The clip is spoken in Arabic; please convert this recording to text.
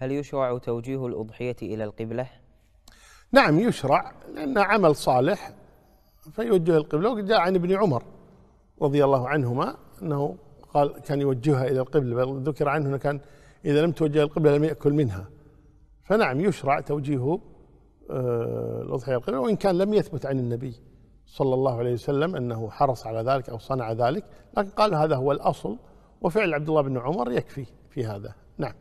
هل يشرع توجيه الأضحية إلى القبلة؟ نعم يشرع لأن عمل صالح فيوجه القبلة. وجاء عن ابن عمر رضي الله عنهما أنه قال كان يوجهها إلى القبلة بل ذكر عنه أنه كان إذا لم توجه القبلة لم يأكل منها. فنعم يشرع توجيه آه، الأضحية القبلة. وإن كان لم يثبت عن النبي صلى الله عليه وسلم أنه حرص على ذلك أو صنع ذلك لكن قال هذا هو الأصل. وفعل عبد الله بن عمر يكفي في هذا. نعم.